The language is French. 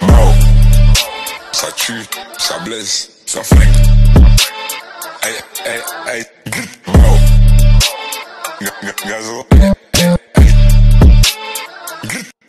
Bro. Ça tue, ça blesse, ça flingue. Aïe, aïe, aïe. Bro. Gazo.